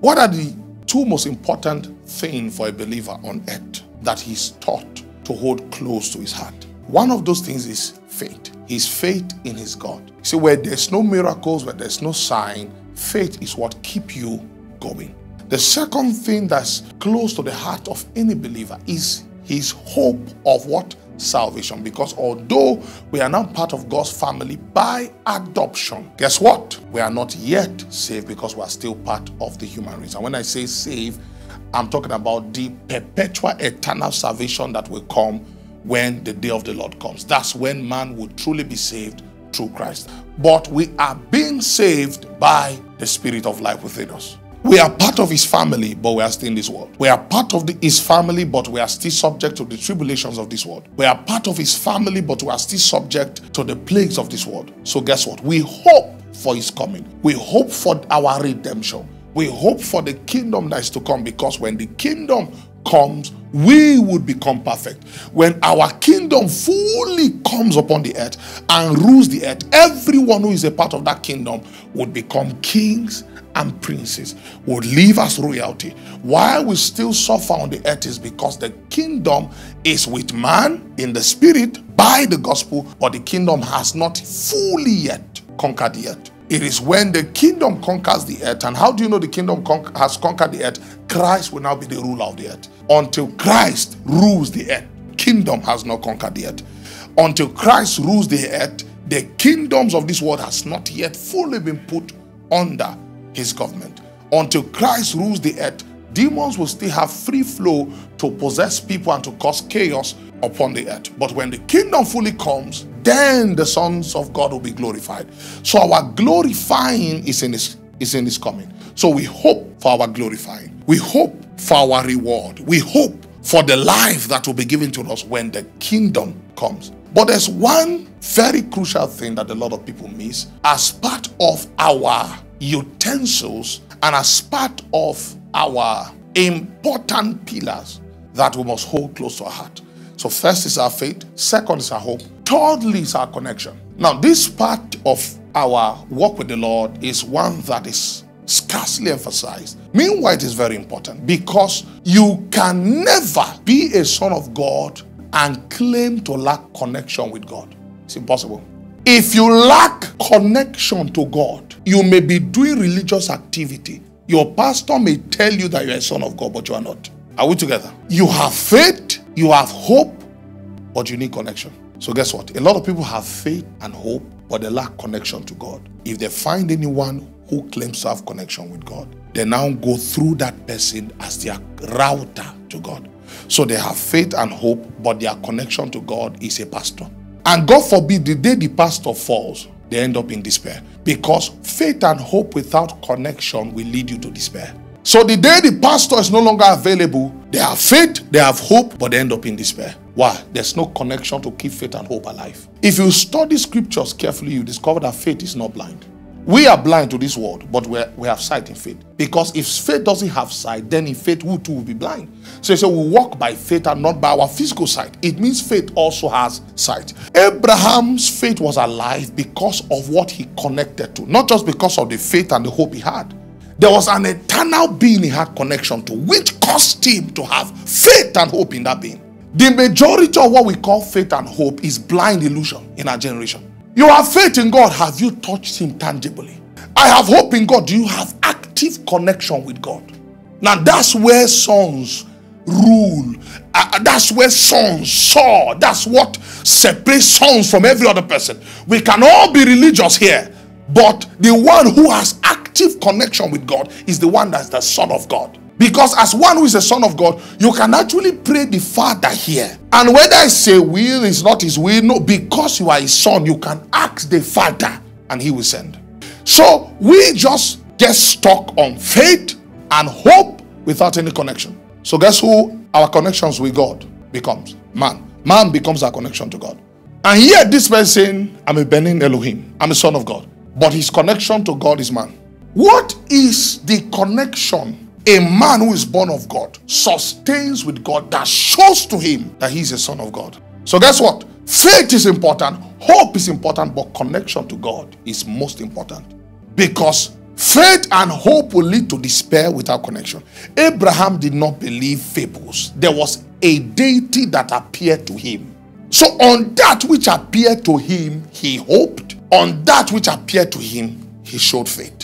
What are the two most important things for a believer on earth that he's taught to hold close to his heart? One of those things is faith. His faith in his God. See, where there's no miracles, where there's no sign, faith is what keep you going. The second thing that's close to the heart of any believer is his hope of what? Salvation. Because although we are now part of God's family by adoption, guess what? We are not yet saved because we are still part of the human race. And when I say saved, I'm talking about the perpetual eternal salvation that will come when the day of the Lord comes. That's when man will truly be saved through Christ. But we are being saved by the Spirit of life within us. We are part of his family, but we are still in this world. We are part of the, his family, but we are still subject to the tribulations of this world. We are part of his family, but we are still subject to the plagues of this world. So, guess what? We hope for his coming. We hope for our redemption. We hope for the kingdom that is to come because when the kingdom comes, we would become perfect. When our kingdom fully comes upon the earth and rules the earth, everyone who is a part of that kingdom would become kings and princes, would live as royalty. Why we still suffer on the earth is because the kingdom is with man in the spirit by the gospel, but the kingdom has not fully yet conquered the earth. It is when the kingdom conquers the earth. And how do you know the kingdom con- has conquered the earth? Christ will now be the ruler of the earth. Until Christ rules the earth, kingdom has not conquered earth. Until Christ rules the earth, the kingdoms of this world has not yet fully been put under his government. Until Christ rules the earth, demons will still have free flow to possess people and to cause chaos upon the earth. But when the kingdom fully comes, then the sons of God will be glorified. So our glorifying is in his is in his coming. So we hope for our glorifying. We hope for our reward. We hope for the life that will be given to us when the kingdom comes. But there's one very crucial thing that a lot of people miss as part of our utensils and as part of our important pillars that we must hold close to our heart. So, first is our faith, second is our hope, thirdly is our connection. Now, this part of our walk with the Lord is one that is scarcely emphasized. Meanwhile, it is very important because you can never be a son of God and claim to lack connection with God. It's impossible. If you lack connection to God, you may be doing religious activity. Your pastor may tell you that you're a son of God, but you are not. Are we together? You have faith, you have hope, but you need connection. So, guess what? A lot of people have faith and hope, but they lack connection to God. If they find anyone who claims to have connection with God, they now go through that person as their router to God. So they have faith and hope, but their connection to God is a pastor. And God forbid the day the pastor falls, they end up in despair. Because faith and hope without connection will lead you to despair. So the day the pastor is no longer available, they have faith, they have hope, but they end up in despair. Why? There's no connection to keep faith and hope alive. If you study scriptures carefully, you discover that faith is not blind. We are blind to this world, but we we have sight in faith. Because if faith doesn't have sight, then in faith we too will be blind. So, he said, we walk by faith and not by our physical sight. It means faith also has sight. Abraham's faith was alive because of what he connected to, not just because of the faith and the hope he had. There was an eternal being he had connection to, which caused him to have faith and hope in that being. The majority of what we call faith and hope is blind illusion in our generation. You have faith in God. Have you touched Him tangibly? I have hope in God. Do you have active connection with God? Now that's where sons rule. Uh, that's where sons saw. That's what separates sons from every other person. We can all be religious here, but the one who has active connection with God is the one that's the Son of God. Because as one who is a son of God, you can actually pray the Father here. And whether I say will is not his will, no, because you are his son, you can ask the Father and he will send. So we just get stuck on faith and hope without any connection. So guess who our connections with God becomes? Man. Man becomes our connection to God. And here this person, I'm a Benin Elohim. I'm a son of God. But his connection to God is man. What is the connection a man who is born of God sustains with God that shows to him that he's a son of God. So, guess what? Faith is important, hope is important, but connection to God is most important. Because Faith and hope will lead to despair without connection. Abraham did not believe fables. There was a deity that appeared to him. So, on that which appeared to him, he hoped. On that which appeared to him, he showed faith.